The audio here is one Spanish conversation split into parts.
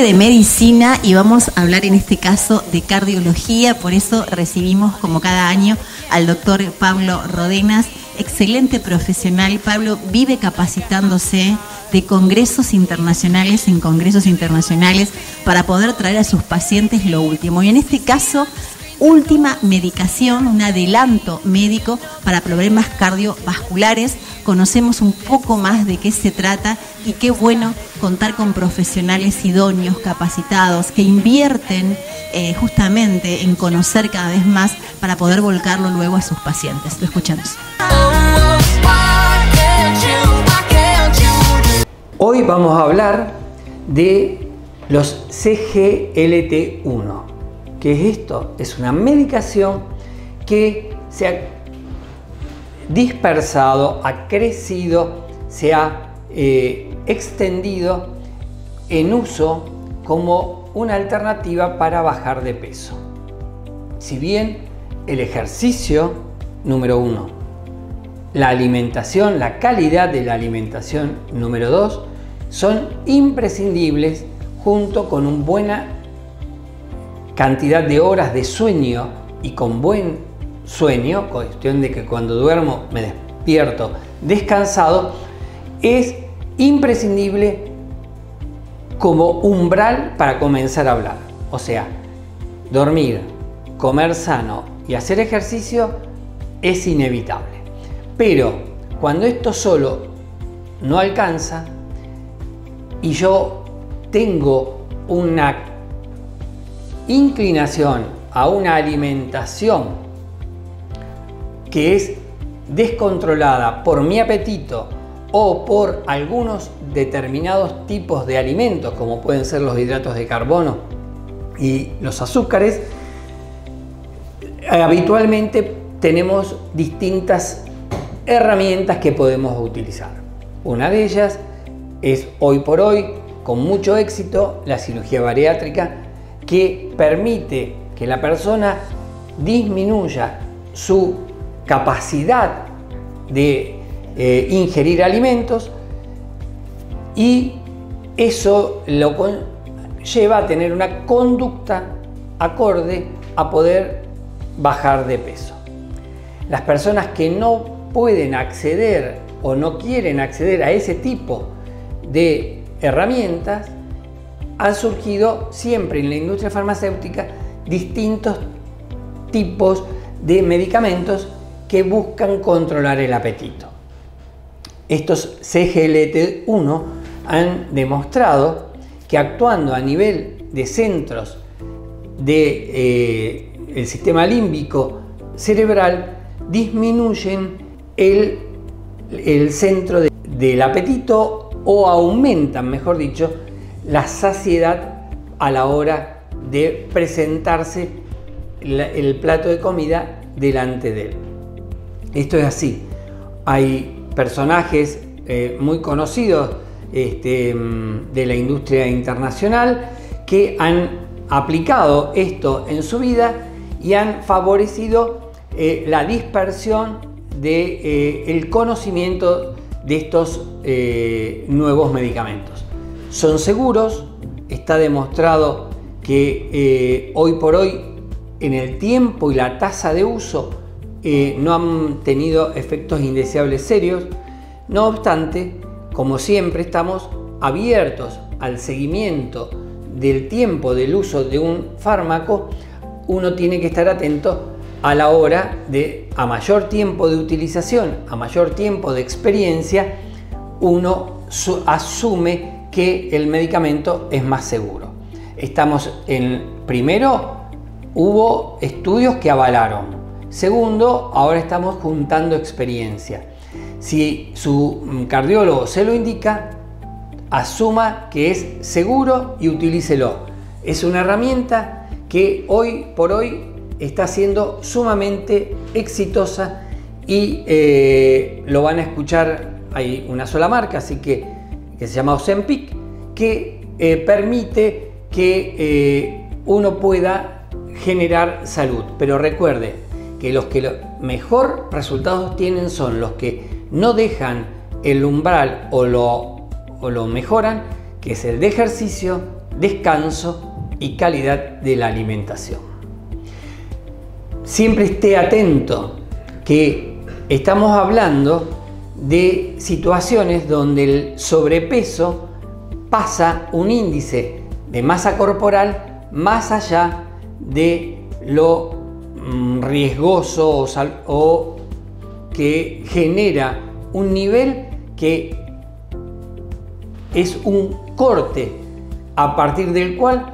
de medicina y vamos a hablar en este caso de cardiología, por eso recibimos como cada año al doctor Pablo Rodenas, excelente profesional. Pablo vive capacitándose de congresos internacionales en congresos internacionales para poder traer a sus pacientes lo último. Y en este caso última medicación, un adelanto médico para problemas cardiovasculares. Conocemos un poco más de qué se trata y qué bueno contar con profesionales idóneos, capacitados, que invierten eh, justamente en conocer cada vez más para poder volcarlo luego a sus pacientes. Lo escuchamos. Hoy vamos a hablar de los CGLT1. ¿Qué es esto? Es una medicación que se ha dispersado, ha crecido, se ha eh, extendido en uso como una alternativa para bajar de peso. Si bien el ejercicio, número uno, la alimentación, la calidad de la alimentación, número dos, son imprescindibles junto con una buena cantidad de horas de sueño y con buen sueño, cuestión de que cuando duermo me despierto descansado, es imprescindible como umbral para comenzar a hablar. O sea, dormir, comer sano y hacer ejercicio es inevitable. Pero cuando esto solo no alcanza y yo tengo una inclinación a una alimentación que es descontrolada por mi apetito o por algunos determinados tipos de alimentos, como pueden ser los hidratos de carbono y los azúcares, habitualmente tenemos distintas herramientas que podemos utilizar. Una de ellas es hoy por hoy, con mucho éxito, la cirugía bariátrica, que permite que la persona disminuya su capacidad de eh, ingerir alimentos y eso lo lleva a tener una conducta acorde a poder bajar de peso. Las personas que no pueden acceder o no quieren acceder a ese tipo de herramientas han surgido siempre en la industria farmacéutica distintos tipos de medicamentos que buscan controlar el apetito. Estos CGLT1 han demostrado que actuando a nivel de centros del de, eh, sistema límbico cerebral disminuyen el, el centro del apetito o aumentan, mejor dicho, la saciedad a la hora de presentarse el plato de comida delante de él. Esto es así. Hay personajes eh, muy conocidos este, de la industria internacional que han aplicado esto en su vida y han favorecido eh, la dispersión del de, eh, conocimiento de estos nuevos medicamentos. Son seguros, está demostrado que eh, hoy por hoy en el tiempo y la tasa de uso eh, no han tenido efectos indeseables serios. No obstante, como siempre estamos abiertos al seguimiento del tiempo del uso de un fármaco, uno tiene que estar atento a la hora de, a mayor tiempo de utilización, a mayor tiempo de experiencia, uno asume que el medicamento es más seguro. Estamos en, primero, hubo estudios que avalaron. Segundo, ahora estamos juntando experiencia. Si su cardiólogo se lo indica, asuma que es seguro y utilícelo. Es una herramienta que hoy por hoy está siendo sumamente exitosa y eh, lo van a escuchar, hay una sola marca, así que que se llama Ozempic, que eh, permite que eh, uno pueda generar salud. Pero recuerde que los que mejor resultados tienen son los que no dejan el umbral o lo, o lo mejoran, que es el de ejercicio descanso y calidad de la alimentación. Siempre esté atento que estamos hablando de situaciones donde el sobrepeso pasa un índice de masa corporal más allá de lo mm, riesgoso o, que genera un nivel que es un corte a partir del cual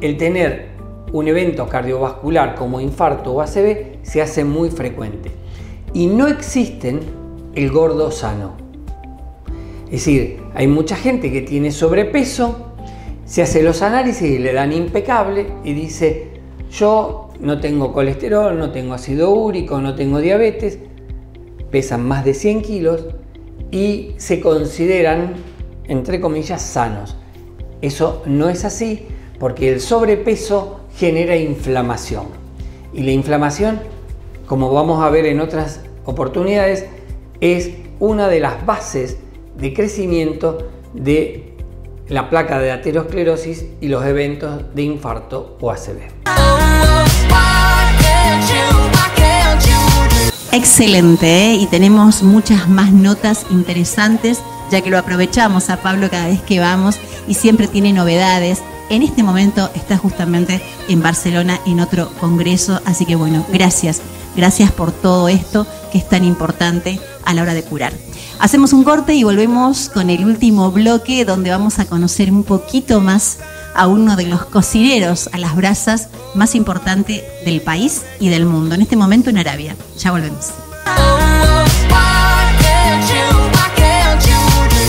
el tener un evento cardiovascular como infarto o ACV se hace muy frecuente. Y no existen el gordo sano. Es decir, hay mucha gente que tiene sobrepeso, se hace los análisis y le dan impecable y dice, yo no tengo colesterol, no tengo ácido úrico, no tengo diabetes, pesan más de 100 kilos y se consideran, entre comillas, sanos. Eso no es así porque el sobrepeso genera inflamación. Y la inflamación, como vamos a ver en otras oportunidades, es una de las bases de crecimiento de la placa de aterosclerosis y los eventos de infarto o ACV. Excelente, ¿eh? y tenemos muchas más notas interesantes, ya que lo aprovechamos a Pablo cada vez que vamos y siempre tiene novedades. En este momento está justamente en Barcelona en otro congreso, así que bueno, gracias, gracias por todo esto que es tan importante a la hora de curar. Hacemos un corte y volvemos con el último bloque donde vamos a conocer un poquito más a uno de los cocineros a las brasas más importante del país y del mundo, en este momento en Arabia. Ya volvemos.